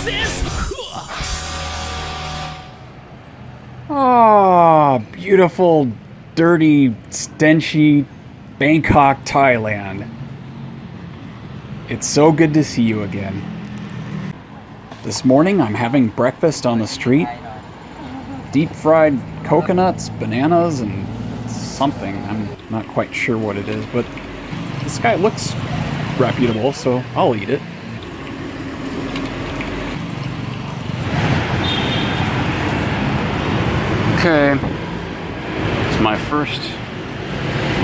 Ah, beautiful, dirty, stenchy Bangkok, Thailand. It's so good to see you again. This morning I'm having breakfast on the street. Deep fried coconuts, bananas, and something. I'm not quite sure what it is, but this guy looks reputable, so I'll eat it. Okay. It's my first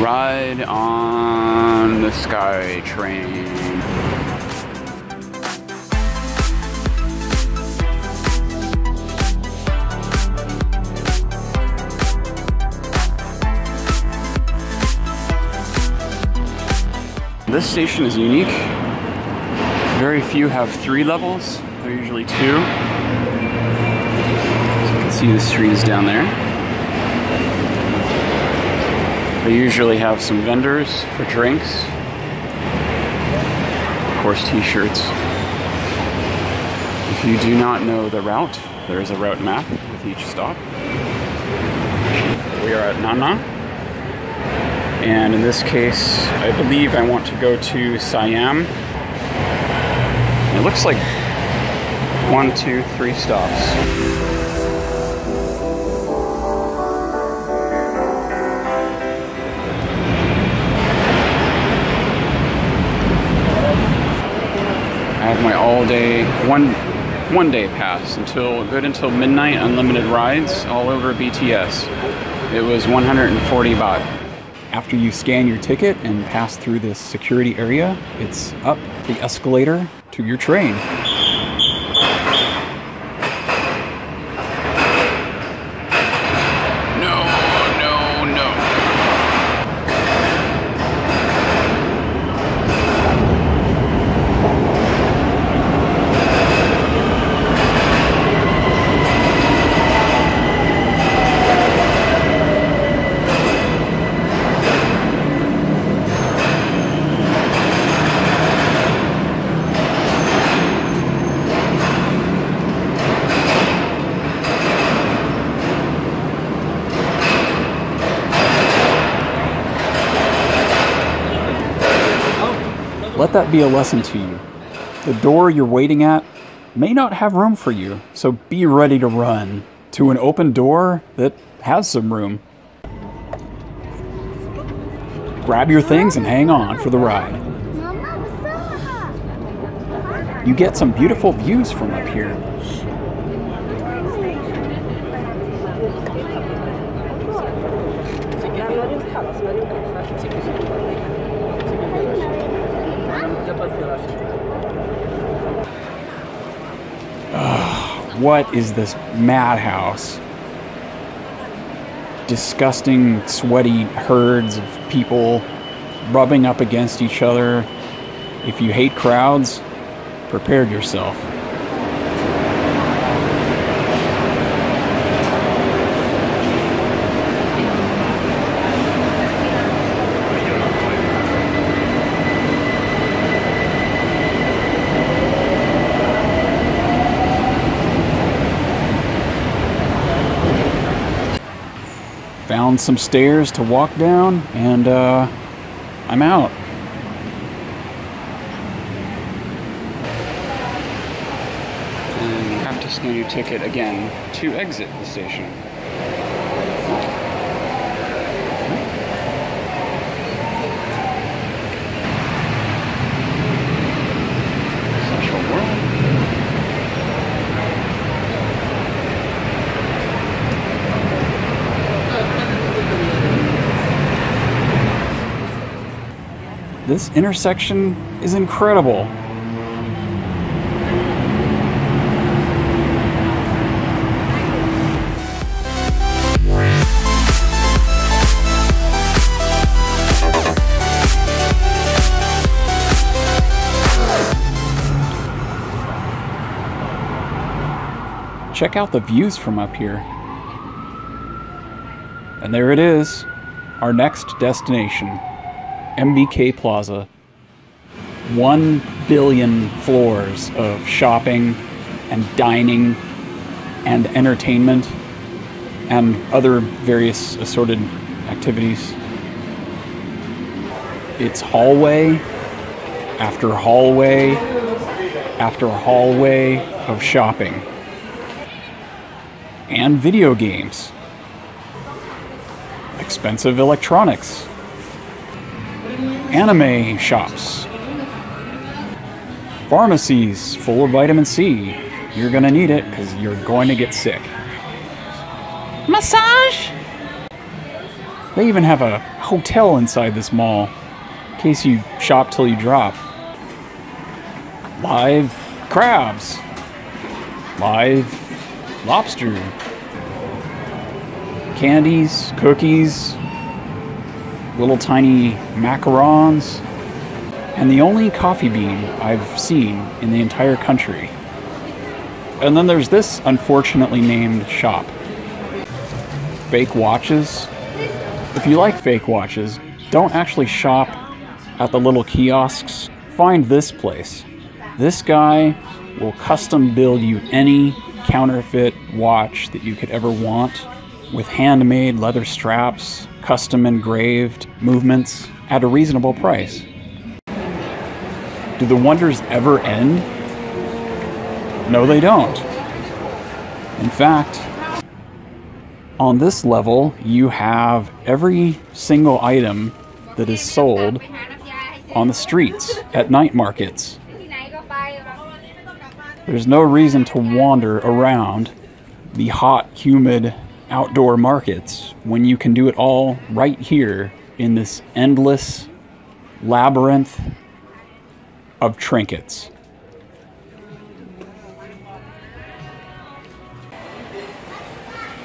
ride on the Sky Train. This station is unique. Very few have three levels. They're usually two. See the street is down there. They usually have some vendors for drinks. Of course, t-shirts. If you do not know the route, there is a route map with each stop. We are at Nana. And in this case, I believe I want to go to Siam. It looks like one, two, three stops. Day, one one day pass until good until midnight, unlimited rides all over BTS. It was 140 baht. After you scan your ticket and pass through this security area, it's up the escalator to your train. No, no, no. Let that be a lesson to you. The door you're waiting at may not have room for you, so be ready to run to an open door that has some room. Grab your things and hang on for the ride. You get some beautiful views from up here. What is this madhouse? Disgusting, sweaty herds of people rubbing up against each other. If you hate crowds, prepare yourself. Found some stairs to walk down, and uh, I'm out. And you have to scan your ticket again to exit the station. This intersection is incredible. Check out the views from up here. And there it is, our next destination. MBK Plaza. One billion floors of shopping, and dining and entertainment and other various assorted activities. It's hallway after hallway after hallway of shopping. And video games. Expensive electronics. Anime shops. Pharmacies full of vitamin C. You're gonna need it because you're going to get sick. Massage! They even have a hotel inside this mall in case you shop till you drop. Live crabs. Live lobster. Candies, cookies, little tiny macarons, and the only coffee bean I've seen in the entire country. And then there's this unfortunately named shop. Fake watches. If you like fake watches, don't actually shop at the little kiosks. Find this place. This guy will custom build you any counterfeit watch that you could ever want with handmade leather straps, custom engraved movements at a reasonable price. Do the wonders ever end? No, they don't. In fact, on this level, you have every single item that is sold on the streets at night markets. There's no reason to wander around the hot, humid outdoor markets when you can do it all right here in this endless labyrinth of trinkets.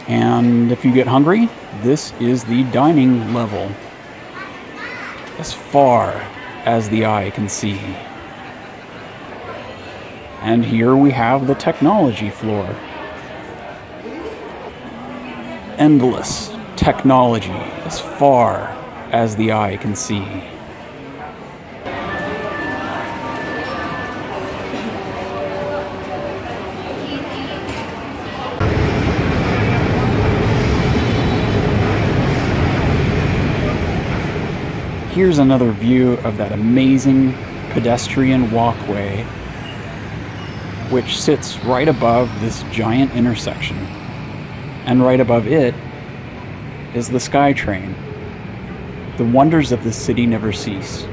And if you get hungry, this is the dining level. As far as the eye can see. And here we have the technology floor. Endless technology as far as the eye can see. Here's another view of that amazing pedestrian walkway which sits right above this giant intersection. And right above it is the SkyTrain. The wonders of the city never cease.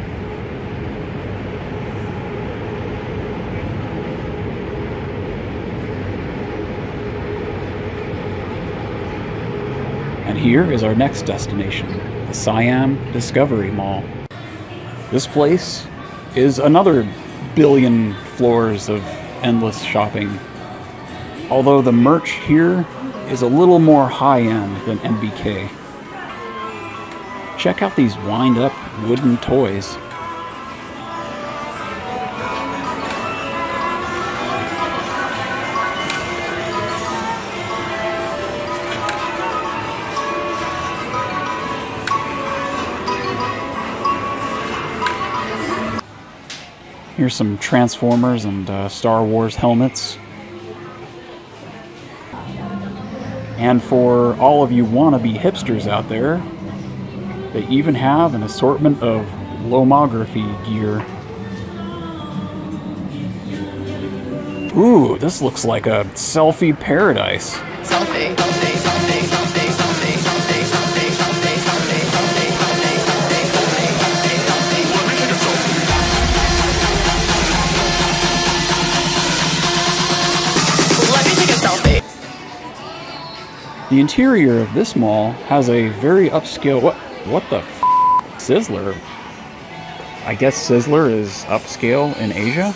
And here is our next destination, the Siam Discovery Mall. This place is another billion floors of endless shopping. Although the merch here is a little more high end than MBK. Check out these wind up wooden toys. Here's some Transformers and uh, Star Wars helmets. And for all of you wannabe hipsters out there, they even have an assortment of lomography gear. Ooh, this looks like a selfie paradise. Selfie. The interior of this mall has a very upscale. What? What the? Sizzler. I guess Sizzler is upscale in Asia.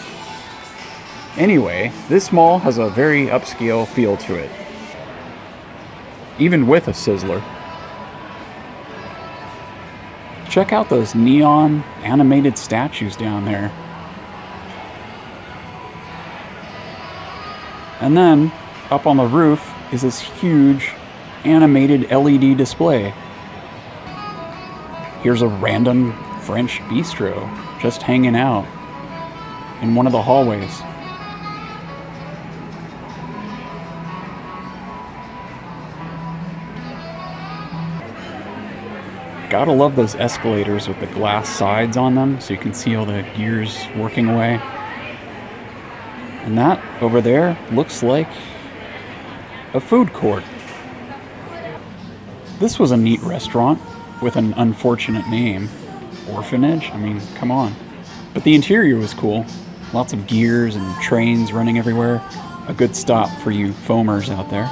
Anyway, this mall has a very upscale feel to it, even with a Sizzler. Check out those neon animated statues down there. And then, up on the roof, is this huge animated LED display. Here's a random French bistro just hanging out in one of the hallways. Gotta love those escalators with the glass sides on them so you can see all the gears working away. And that over there looks like a food court. This was a neat restaurant with an unfortunate name. Orphanage? I mean, come on. But the interior was cool. Lots of gears and trains running everywhere. A good stop for you foamers out there.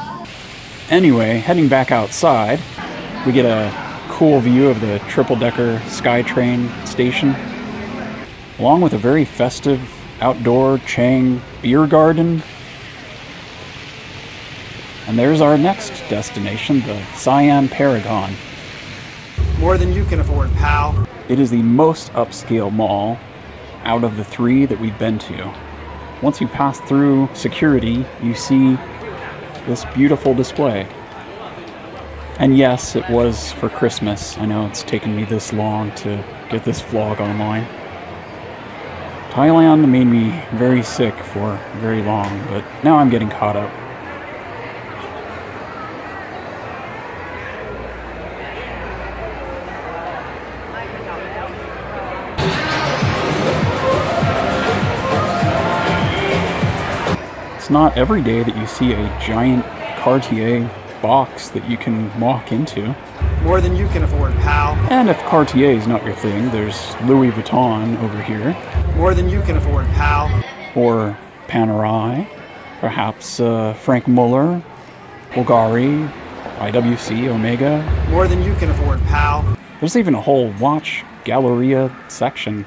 Anyway, heading back outside, we get a cool view of the triple decker SkyTrain station, along with a very festive outdoor Chang beer garden. And there's our next destination, the Siam Paragon. More than you can afford, pal. It is the most upscale mall out of the three that we've been to. Once you pass through security, you see this beautiful display. And yes, it was for Christmas. I know it's taken me this long to get this vlog online. Thailand made me very sick for very long, but now I'm getting caught up. It's not every day that you see a giant Cartier box that you can walk into. More than you can afford, pal. And if Cartier is not your thing, there's Louis Vuitton over here, More than you can afford, pal. or Panerai, perhaps uh, Franck Muller, Bulgari, IWC, Omega. More than you can afford, pal. There's even a whole watch Galleria section.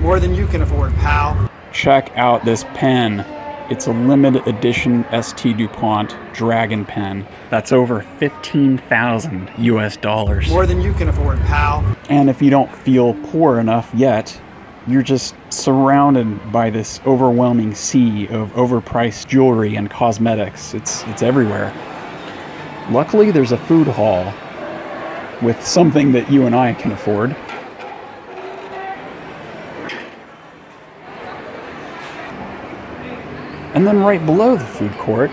More than you can afford, pal. Check out this pen. It's a limited edition ST DuPont Dragon pen. That's over 15,000 US dollars. More than you can afford, pal. And if you don't feel poor enough yet, you're just surrounded by this overwhelming sea of overpriced jewelry and cosmetics. It's it's everywhere. Luckily, there's a food hall with something that you and I can afford. And then right below the food court,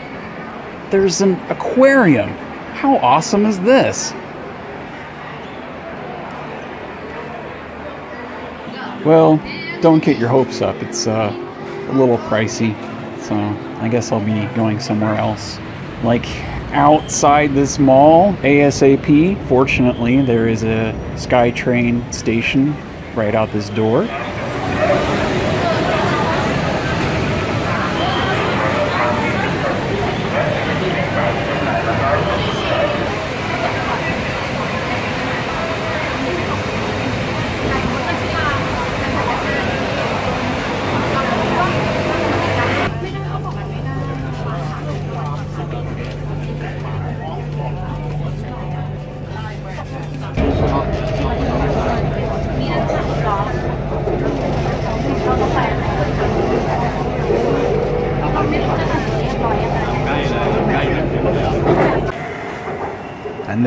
there's an aquarium. How awesome is this? Well, don't get your hopes up. It's uh, a little pricey, so I guess I'll be going somewhere else. Like outside this mall, ASAP. Fortunately, there is a SkyTrain station right out this door.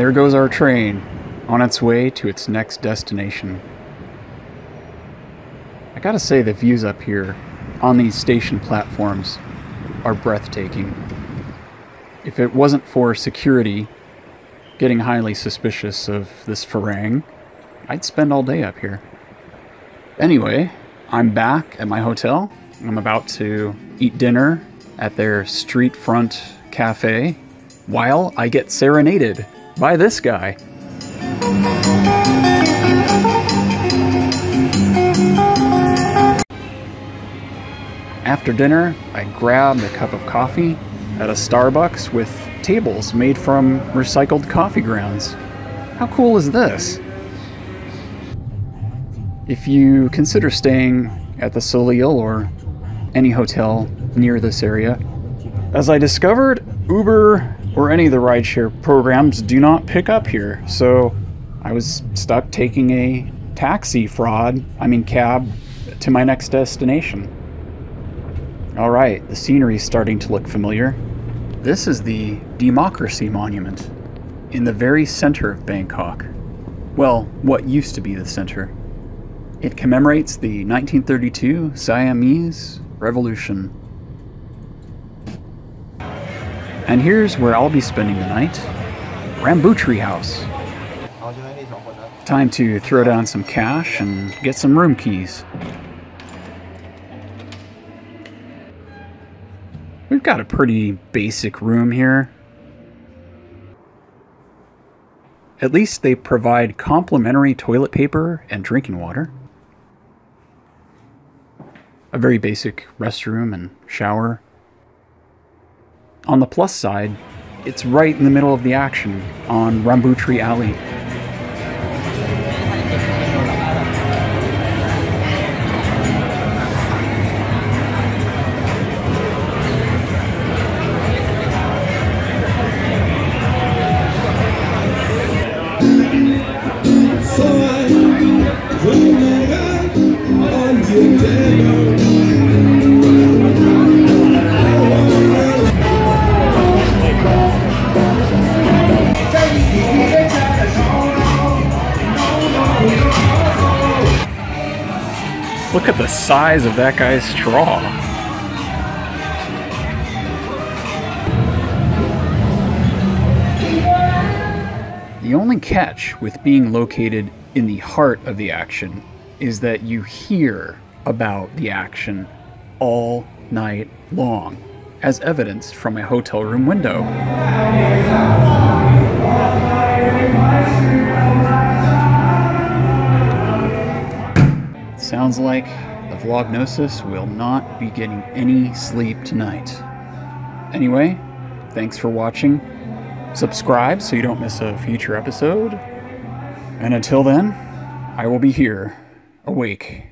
There goes our train on its way to its next destination. I gotta say, the views up here on these station platforms are breathtaking. If it wasn't for security getting highly suspicious of this farang, I'd spend all day up here. Anyway, I'm back at my hotel. I'm about to eat dinner at their street front cafe while I get serenaded by this guy. After dinner, I grabbed a cup of coffee at a Starbucks with tables made from recycled coffee grounds. How cool is this? If you consider staying at the Salil or any hotel near this area, as I discovered, Uber or any of the rideshare programs do not pick up here, so I was stuck taking a taxi fraud, I mean cab, to my next destination. Alright, the scenery is starting to look familiar. This is the Democracy Monument in the very center of Bangkok. Well, what used to be the center. It commemorates the 1932 Siamese Revolution. And here's where I'll be spending the night Rambuttri House. Time to throw down some cash and get some room keys. We've got a pretty basic room here. At least they provide complimentary toilet paper and drinking water. A very basic restroom and shower. On the plus side, it's right in the middle of the action on Rambuttri Alley. Look at the size of that guy's straw. The only catch with being located in the heart of the action is that you hear about the action all night long, as evidenced from a hotel room window. Sounds like the Vlognosis will not be getting any sleep tonight. Anyway, thanks for watching. Subscribe so you don't miss a future episode. And until then, I will be here, awake,